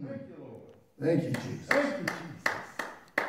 Thank you, Lord. Thank you, Jesus. Thank you, Jesus.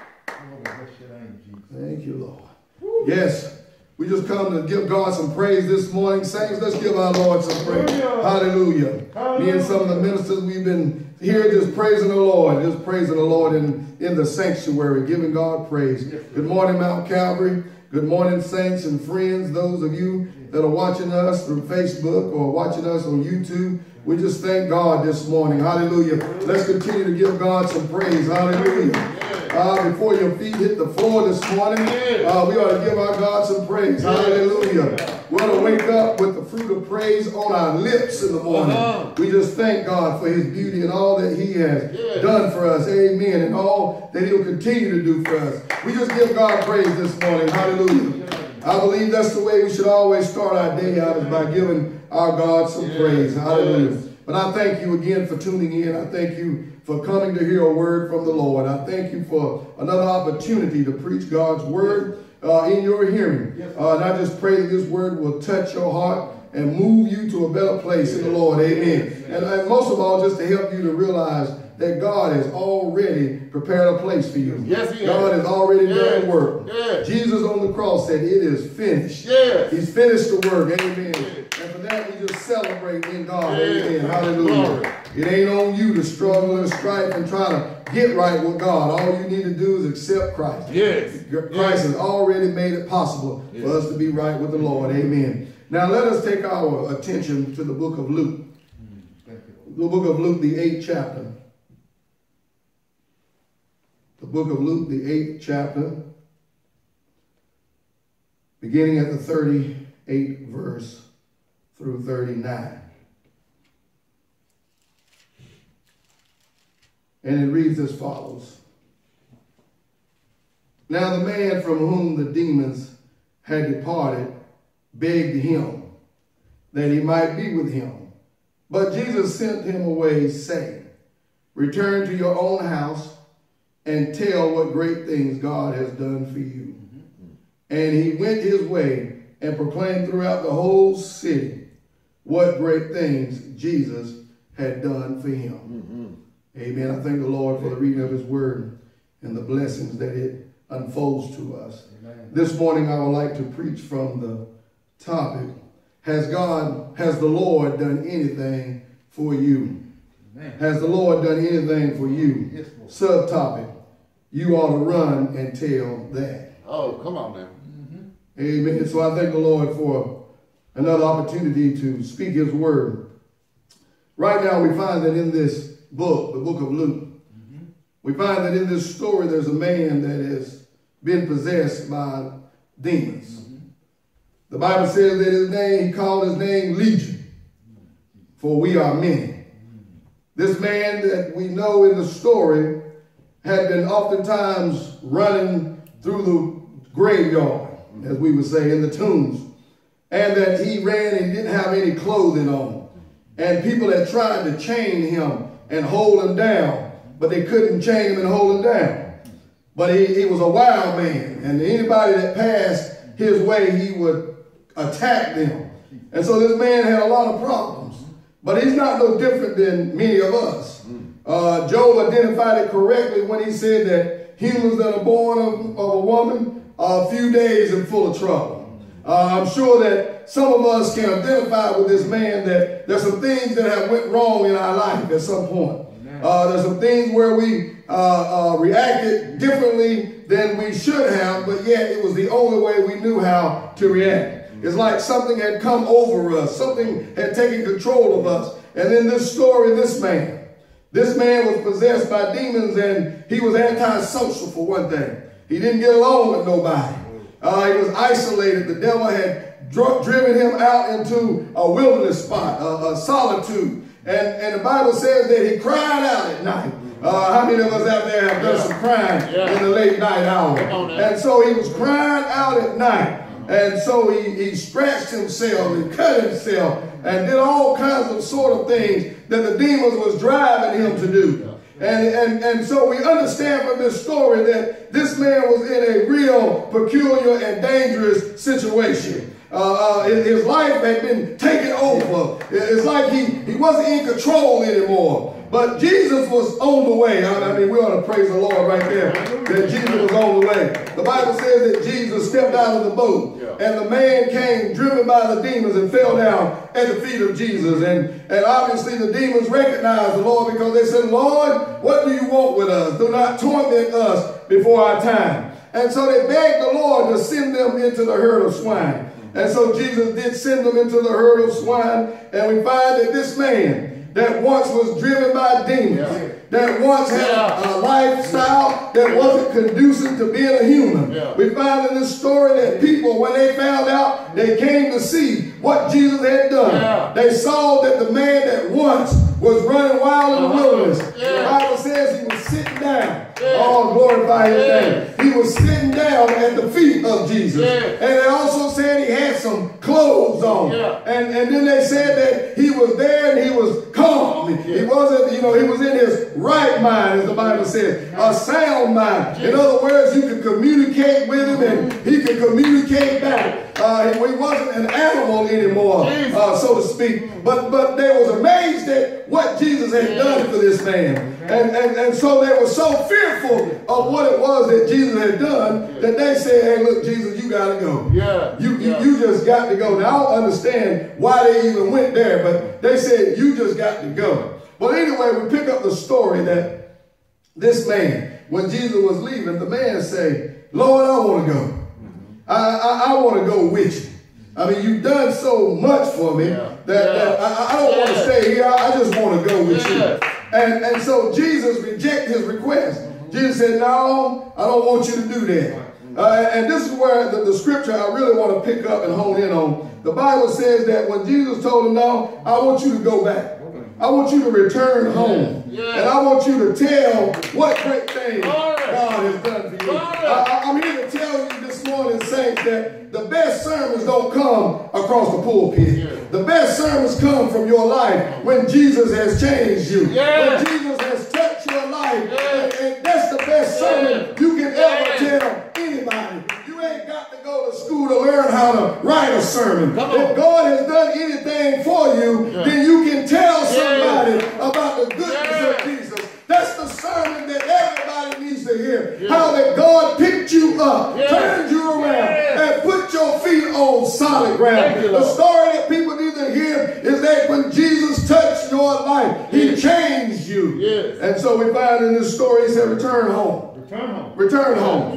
Lord, bless your name, Jesus. Thank you, Lord. Yes. We just come to give God some praise this morning. Saints, let's give our Lord some praise. Hallelujah. Me and some of the ministers, we've been here just praising the Lord, just praising the Lord in, in the sanctuary, giving God praise. Good morning, Mount Calvary. Good morning, saints and friends, those of you that are watching us through Facebook or watching us on YouTube. We just thank God this morning. Hallelujah. Let's continue to give God some praise. Hallelujah. Uh, before your feet hit the floor this morning, uh, we ought to give our God some praise. Hallelujah. We ought to wake up with the fruit of praise on our lips in the morning. Uh-huh. We just thank God for his beauty and all that he has done for us. Amen. And all that he'll continue to do for us. We just give God praise this morning. Hallelujah. I believe that's the way we should always start our day out is by giving our God some praise. Hallelujah. But I thank you again for tuning in. I thank you for coming to hear a word from the Lord. I thank you for another opportunity to preach God's word uh, in your hearing. Uh, and I just pray that this word will touch your heart and move you to a better place in the Lord. Amen. And, and most of all, just to help you to realize that God has already prepared a place for you. Yes, he has. God has already done Yes. the work. Yes. Jesus on the cross said, It is finished. Yes. He's finished the work. Amen. For that, we just celebrate in God. Yes. Amen. Hallelujah. It ain't on you to struggle and strive and try to get right with God. All you need to do is accept Christ. Yes. Christ has already made it possible for us to be right with the Lord. Amen. Now let us take our attention to the book of Luke. Thank you, The book of Luke, the eighth chapter. The book of Luke, the eighth chapter, beginning at the 38th verse through 39. And it reads as follows. Now the man from whom the demons had departed begged him that he might be with him. But Jesus sent him away, saying, Return to your own house and tell what great things God has done for you. Mm-hmm. And he went his way and proclaimed throughout the whole city what great things Jesus had done for him. Mm-hmm. Amen. I thank the Lord for the reading of his word and the blessings that it unfolds to us. This morning I would like to preach from the topic, Has God, has the Lord done anything for you? Amen. Has the Lord done anything for you? Yes, Subtopic, you ought to run and tell that. Oh, come on now. Mm-hmm. Amen. So I thank the Lord for another opportunity to speak his word. Right now, we find that in this book, the book of Luke, we find that in this story, there's a man that has been possessed by demons. The Bible says that his name, he called his name Legion, for we are many. This man that we know in the story had been oftentimes running through the graveyard, as we would say, in the tombs, and that he ran and didn't have any clothing on. And people had tried to chain him and hold him down, but they couldn't chain him and hold him down. But he, he was a wild man, and anybody that passed his way, he would attack them. And so this man had a lot of problems. But he's not no different than many of us. Uh, Job identified it correctly when he said that humans that are born of, of a woman are a few days and full of trouble. Uh, I'm sure that some of us can identify with this man that there's some things that have went wrong in our life at some point. Uh, there's some things where we uh, uh, reacted differently than we should have, but yet it was the only way we knew how to react. It's like something had come over us, something had taken control of us. And in this story, this man, this man was possessed by demons and he was antisocial for one thing. He didn't get along with nobody. Uh, he was isolated. The devil had dr- driven him out into a wilderness spot, a, a solitude. And, and the Bible says that he cried out at night. Uh, how many of us out there have done some crying Yeah. in the late night hour? And so he was crying out at night. And so he, he scratched himself and cut himself and did all kinds of sort of things that the demons was driving him to do. And, and, and so we understand from this story that this man was in a real peculiar and dangerous situation. Uh, uh, his, life had been taken over. It's like he, he wasn't in control anymore. But Jesus was on the way. I, mean, we ought to praise the Lord right there that Jesus was on the way. The Bible says that Jesus stepped out of the boat and the man came driven by the demons and fell down at the feet of Jesus. And, and obviously the demons recognized the Lord because they said, Lord, what do you want with us? Do not torment us before our time. And so they begged the Lord to send them into the herd of swine. And so Jesus did send them into the herd of swine. And we find that this man that once was driven by demons, Yeah. that once had Yeah. a lifestyle that wasn't conducive to being a human. Yeah. We find in this story that people, when they found out, they came to see what Jesus had done. They saw that the man that once was running wild in the Uh-huh. wilderness, the Bible says he was sitting down. Oh, glorify his name. He was sitting down at the feet of Jesus. And they also said he had some clothes on. And, and then they said that he was there and he was calm. He wasn't, you know, he was in his right mind, as the Bible says, a sound mind. In other words, you could communicate with him and he could communicate back. Uh, he wasn't an animal anymore, uh, so to speak. But but they was amazed at what Jesus had done for this man. And, and, and so they were so fearful of what it was that Jesus had done that they said, hey, look, Jesus, you got to go. Yeah. You, you, Yeah. you just got to go. Now, I don't understand why they even went there, but they said, you just got to go. But anyway, we pick up the story that this man, when Jesus was leaving, the man say, Lord, I want to go. I, I, I want to go with you. I mean, you've done so much for me Yeah. that, that I, I don't want to stay here. I, just want to go with you. And, and so Jesus rejected his request. Jesus said, No, I don't want you to do that. Uh, and this is where the, the scripture I really want to pick up and hone in on. The Bible says that when Jesus told him, No, I want you to go back. I want you to return home. Yeah. And I want you to tell what great things God has done for you. I, I'm here to tell you this morning, saints, that the best sermons don't come across the pulpit. Yeah. The best sermons come from your life when Jesus has changed you. Yeah. When Jesus has life. Yeah. And, and that's the best sermon you can ever tell anybody. You ain't got to go to school to learn how to write a sermon. If God has done anything for you, then you can tell somebody about the goodness of Jesus. That's the sermon that everybody needs to hear. Yeah. How that God picked you up, Yeah. turned you around, Yeah. and put your feet on solid ground. You, the story that people to is that when Jesus touched your life, He changed you. Yes. And so we find in this story, He said, return home. Return home. Return home.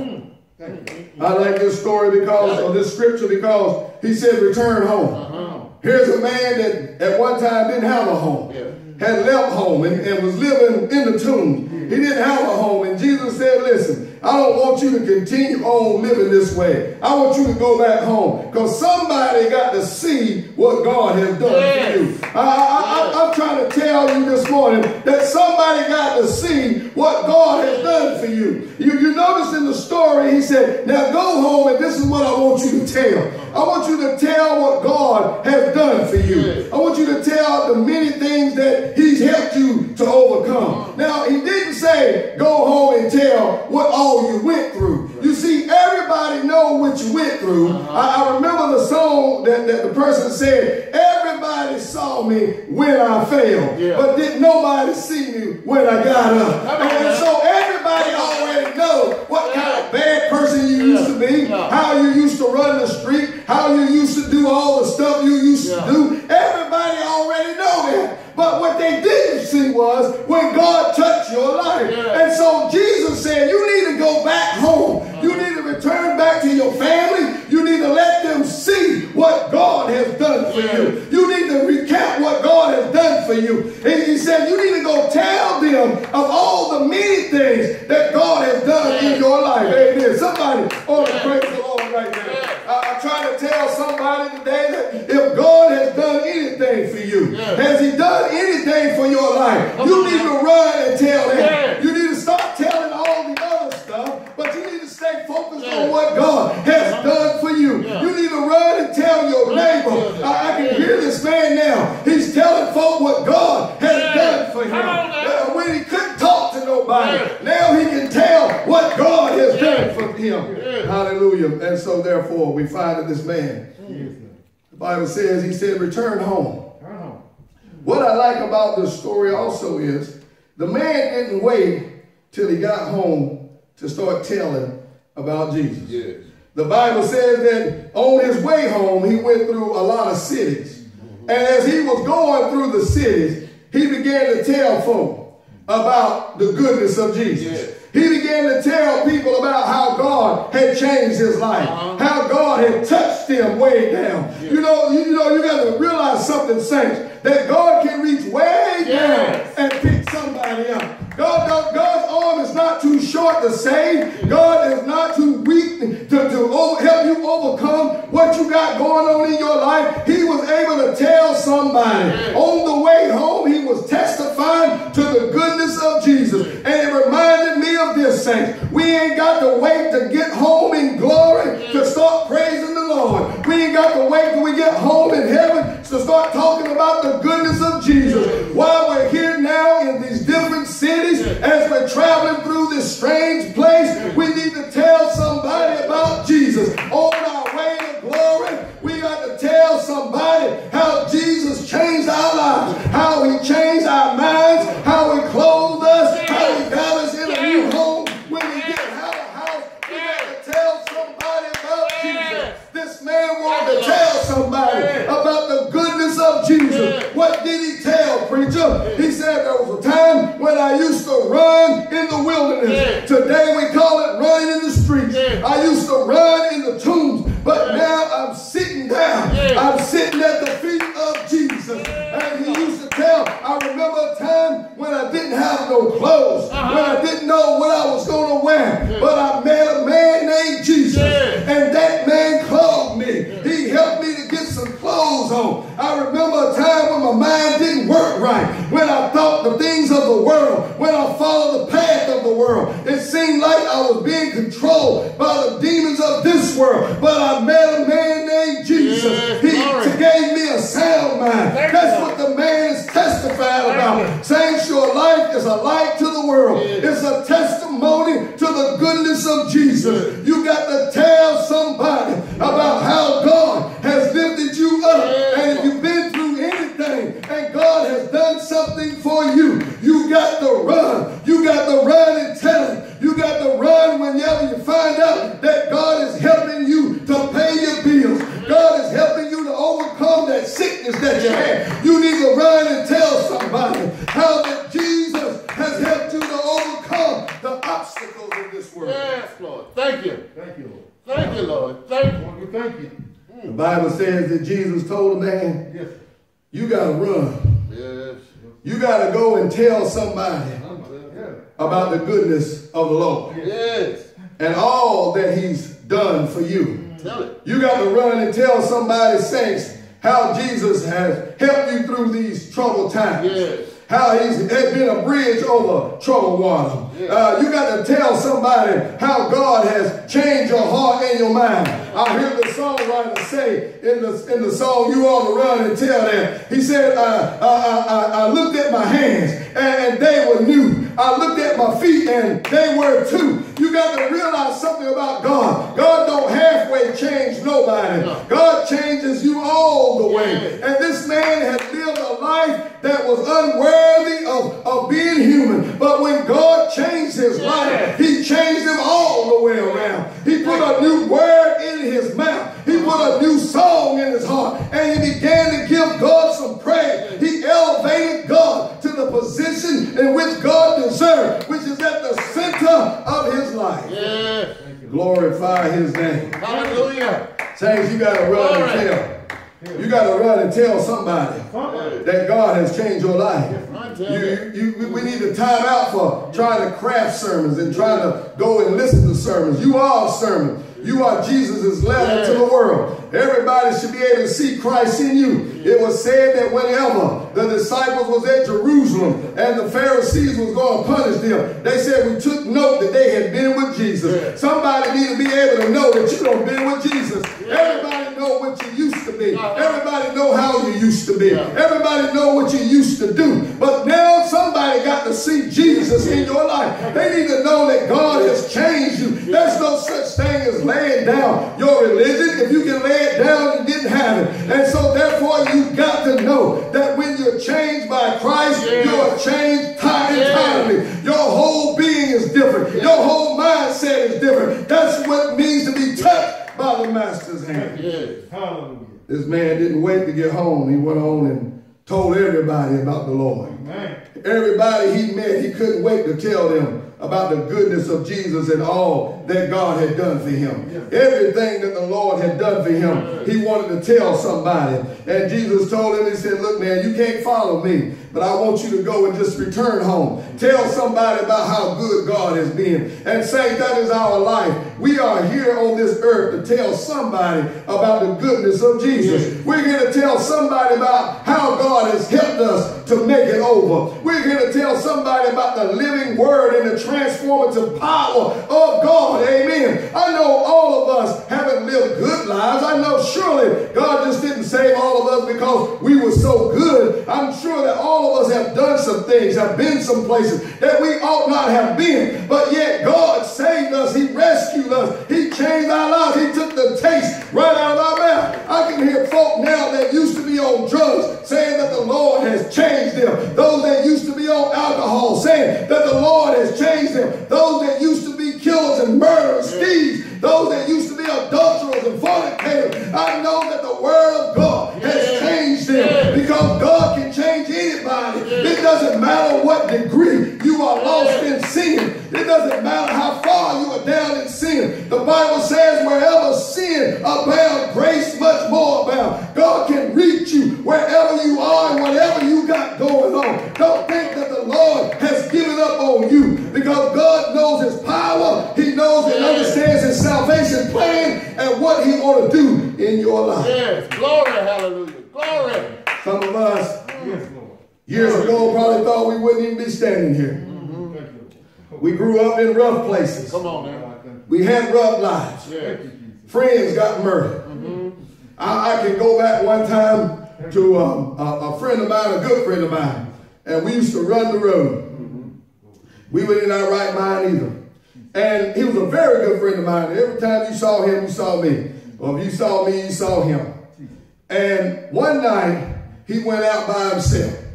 You. I like this story because, or this scripture because He said, return home. Uh-huh. Here's a man that at one time didn't have a home, Yeah. had left home and, and was living in the tomb. He didn't have a home, and Jesus said, Listen, I don't want you to continue on living this way. I want you to go back home because somebody got to see what God has done Yes. for you. I, I, I, I'm trying to tell you this morning that somebody got to see what God has done for you. You, you notice in the story, he said, Now go home, and this is what I want you to tell. I want you to tell what God has done for you. I want you to tell the many things that He's helped you to overcome. Now, He didn't say, Go home and tell what all you went through. You see, everybody know what you went through. I, I remember the song that, that the person said, Everybody saw me when I failed, but didn't nobody see me when I got up. And so everybody know what kind of bad person you used to be, Yeah. how you used to run the street, how you used to do all the stuff you used Yeah. to do. Everybody already know that. But what they didn't see was when God touched your life. Yeah. And so Jesus said, you need to go back home. You need to return back to your family. You need to let them see what God has done for Yeah. you. You need to recount what God has done for you. And he said, you need to go tell them of all Somebody. Ought to praise the Lord right now. I, I'm trying to tell somebody today that if God has done anything for you, has he done anything for your life, you need to run and tell him. Him. Yeah. Hallelujah. And so therefore we find that this man, the Bible says, he said, return home. Return home. What I like about this story also is The man didn't wait till he got home to start telling about Jesus. Yes. The Bible says that on his way home, he went through a lot of cities. And as he was going through the cities, he began to tell folk about the goodness of Jesus. Yes. He began to tell people about how God had changed his life, Uh-huh. how God had touched him way down. You know, you, know, you got to realize something, saints, that God can reach way Yes. down and pick somebody up. God, God's arm is not too short to save. God is not too weak to, to help you overcome what you got going on in your life. He was able to tell somebody on the way home, he was testifying to the goodness of Jesus. And it reminded me of this, saints. We ain't got to wait to get home in glory to start praising the Lord. We ain't got to wait till we get home in heaven to start talking about the goodness of Jesus. While we're here now in these different cities, as we're traveling through this strange place, we need to tell somebody about Jesus. On our way to glory, we got to tell somebody how Jesus changed our lives, how he changed our minds, how he clothed us, how he got us in a new home. When we get out of the house, we got to tell somebody about Jesus. This man wanted to tell somebody about the goodness Jesus. What did he tell, preacher? He said there was a time when I used to run in the wilderness. Is a light to the world. It's a testimony to the goodness of Jesus. You The Bible says that Jesus told a man, Yes. you got to run. Yes. You got to go and tell somebody about the goodness of the Lord Yes. and all that he's done for you. Tell it. You got to run and tell somebody, saints, how Jesus has helped you through these troubled times. Yes. How he's been a bridge over troubled water. Yeah. Uh, you got to tell somebody how God has changed your heart and your mind. I hear the songwriter say in the in the song, "You ought to run and tell them." He said, uh, I, I, "I looked at my hands and they were new. I looked at my feet and they were too." You got to realize something about God. God don't halfway change nobody. God changes you all the way. And this man had lived a life that was unworthy of, of being human. But when God changed his life, he changed him all the way around. He put a new word in his mouth. He put a new song in his heart. And he began to give God some praise. He elevated God the position in which God deserves, which is at the center of his life. Yes. Glorify his name. Hallelujah. Saints, you got to run and tell. You got to run and tell somebody that God has changed your life. You, you- we need to time out for trying to craft sermons and trying to go and listen to sermons. You are a sermon. You are Jesus' letter to the world. Everybody should be able to see Christ in you. It was said that whenever the disciples was at Jerusalem and the Pharisees was going to punish them, they said we took note that they had been with Jesus. Somebody need to be able to know that you don't been with Jesus. Everybody know what you used to be. Everybody know how you used to be. Everybody know what you used to do. But now somebody got to see Jesus in your life. They need to know that God has changed you. There's no such thing as laying down your religion. If you can lay it down, you didn't have it. And so therefore you've got to know that when you're changed by Christ, you're changed entirely. Your whole being is different. Your whole mindset is different. That's what it means to be touched yeah. time master's hand. Yes. Hallelujah. This man didn't wait to get home. He went on and told everybody about the Lord. Amen. Everybody he met, he couldn't wait to tell them about the goodness of Jesus and all that God had done for him. Everything that the Lord had done for him, he wanted to tell somebody. And Jesus told him, he said, look, man, you can't follow me, but I want you to go and just return home. Tell somebody about how good God has been. And say that is our life. We are here on this earth to tell somebody about the goodness of Jesus. We're here to tell somebody about how God has helped us to make it over. We're here to tell somebody about the living word and the transformative power of God. Amen. I know all of us haven't lived good lives. I know surely God just didn't save all of us because we were so good. I'm sure that all of us have done some things, have been some places that we ought not have been. But yet God saved us. He rescued us. He changed our lives. He took the taste right out of our mouth. I can hear folk now that used to be on drugs saying that the Lord has changed them. Those that used to be on alcohol saying that the Lord has changed them. Those that used to be killers and murderers, mm. thieves, those that used to be adulterers and fornicators. I know that the word of God has changed them because God can change anybody. It doesn't matter what degree you are lost in sin. It doesn't matter how far you are down in sin. The Bible says wherever sin abound, grace much more abound. God can reach you wherever you are and whatever you got going on. Don't think that the Lord has given up on you because God knows his power. He knows and understands his salvation plan and what he want to do in your life. Yes. Glory. Hallelujah. Glory. Some of us Yes, Lord. Years ago probably thought we wouldn't even be standing here. You, We grew up in rough places. Come on now. God, thank you. We had rough lives. Yes. Thank you, Jesus. Friends got murdered. Mm-hmm. I, I can go back one time to um, a, a friend of mine, a good friend of mine, and we used to run the road. Mm-hmm. We were in our right mind either. And he was a very good friend of mine. Every time you saw him, you saw me. Or if you saw me, you saw him. And one night, he went out by himself.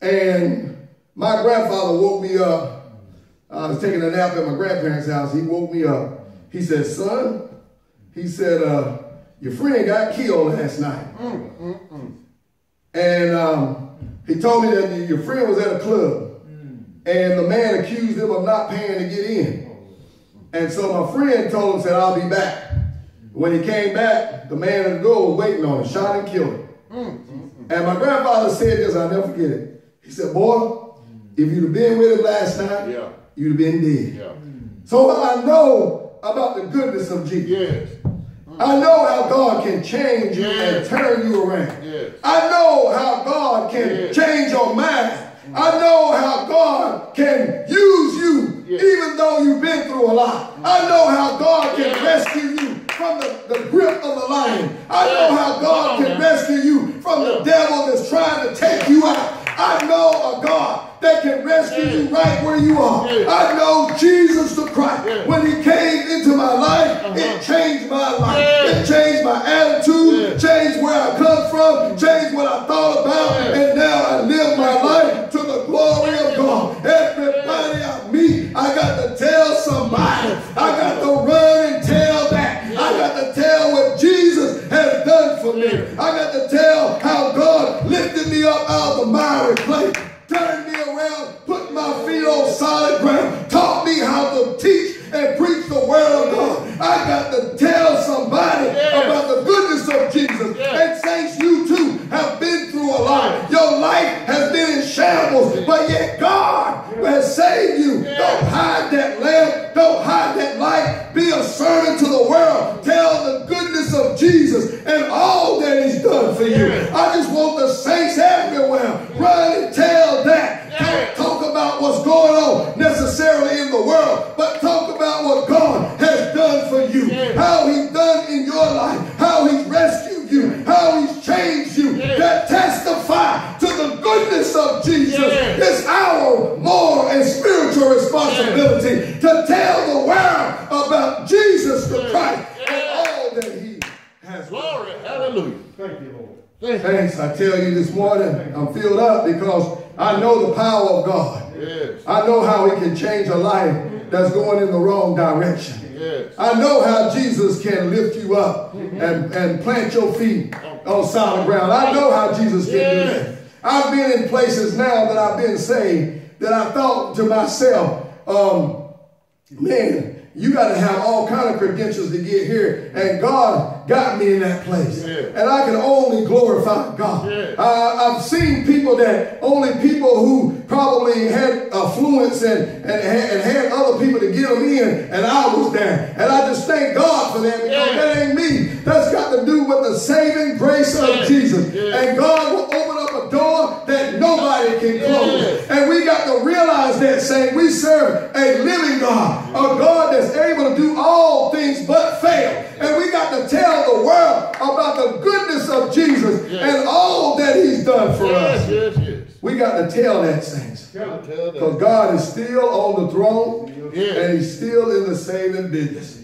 And my grandfather woke me up. I was taking a nap at my grandparents' house. He woke me up. He said, son, he said, uh, your friend got killed last night. Mm, mm, mm. And um, he told me that your friend was at a club. And the man accused him of not paying to get in. And so my friend told him, said, I'll be back. When he came back, the man at the door was waiting on him, shot and killed him. And my grandfather said this, I'll never forget it. He said, boy, if you'd have been with him last night, Yeah. you'd have been dead. Yeah. So I know about the goodness of Jesus. Yes. I know how God can change you and turn you around. Yes. I know how God can Yes. change your mind. I know how God can use you Yes. even though you've been through a lot. I know how God can Yes. rescue you from the, the grip of the lion. I know how God on can now. rescue you from the devil that's trying to take you out. I know a God that can rescue Yes. you right where you are. Yes. I know Jesus the Christ. Yes. When he came into my life, Uh-huh. it changed my life. It changed my attitude, changed where I come from, changed what I thought about, and now I live my life to the glory of God. Everybody I meet, I got to tell somebody. I got to run and tell done for me. I got to tell how God lifted me up out of the miry clay, turned me around, put my feet on solid ground, taught me how to teach and preach the word of God. I got to tell somebody Yes. about the goodness of Jesus. Yes. And saints, you too have been through a lot. Your life has been in shambles, but yet God has saved you. Yes. Don't hide that Thank you, Lord. Thank. Thanks, I tell you this morning, I'm filled up because I know the power of God. Yes. I know how he can change a life that's going in the wrong direction. Yes. I know how Jesus can lift you up and, and plant your feet on solid ground. I know how Jesus can do that. I've been in places now that I've been saved that I thought to myself, um, man, you got to have all kind of credentials to get here. And God got me in that place. Yeah. And I can only glorify God. Yeah. I, I've seen people that only people who probably had affluence and, and, had- and had other people to get them in, and I was there. And I just thank God for that because Yeah. that ain't me. That's got to do with the saving grace of. Jesus. And God will open to realize that saying we serve a living God, a God that's able to do all things but fail. And we got to tell the world about the goodness of Jesus and all that he's done for Yes, us. yes. We got to tell that, saints. Because. God is still on the throne and he's still in the saving business.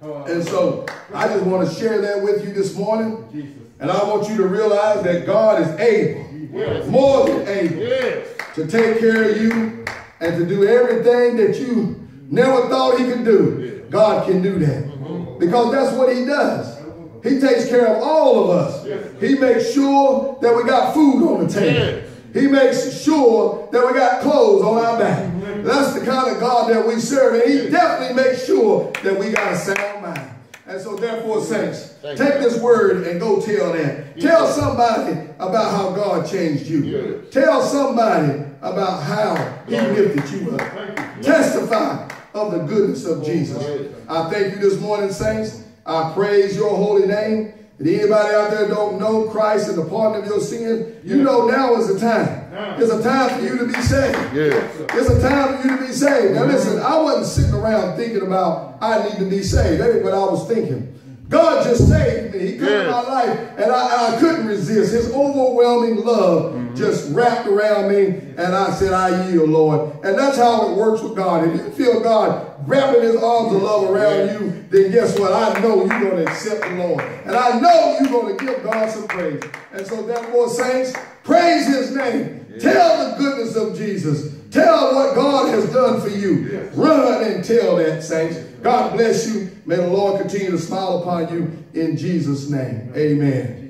And so I just want to share that with you this morning. And I want you to realize that God is able, Yes. more than able, Yes. to take care of you and to do everything that you never thought he could do. God can do that. Mm-hmm. Because that's what he does. He takes care of all of us. He makes sure that we got food on the table. He makes sure that we got clothes on our back. Mm-hmm. That's the kind of God that we serve. And he definitely makes sure that we got a sound mind. And so therefore, saints, Thank take you. this word and go tell that. Tell somebody about how God changed you. Tell somebody about how he lifted you up. Testify of the goodness of Jesus. I thank you this morning, saints. I praise your holy name. If anybody out there don't know Christ and the pardon of your sin, you know now is the time. It's a time for you to be saved. Yes. It's a time for you to be saved. Now listen, I wasn't sitting around thinking about I need to be saved. That ain't what I was thinking. God just saved me. He come in my life and I, I couldn't resist. His overwhelming love mm-hmm. just wrapped around me and I said, I yield, Lord. And that's how it works with God. If you feel God wrapping his arms of love around you, then guess what? I know you're going to accept the Lord. And I know you're going to give God some praise. And so therefore, saints, praise his name. Tell the goodness of Jesus. Tell what God has done for you. Run and tell that, saints. God bless you. May the Lord continue to smile upon you in Jesus' name. Amen.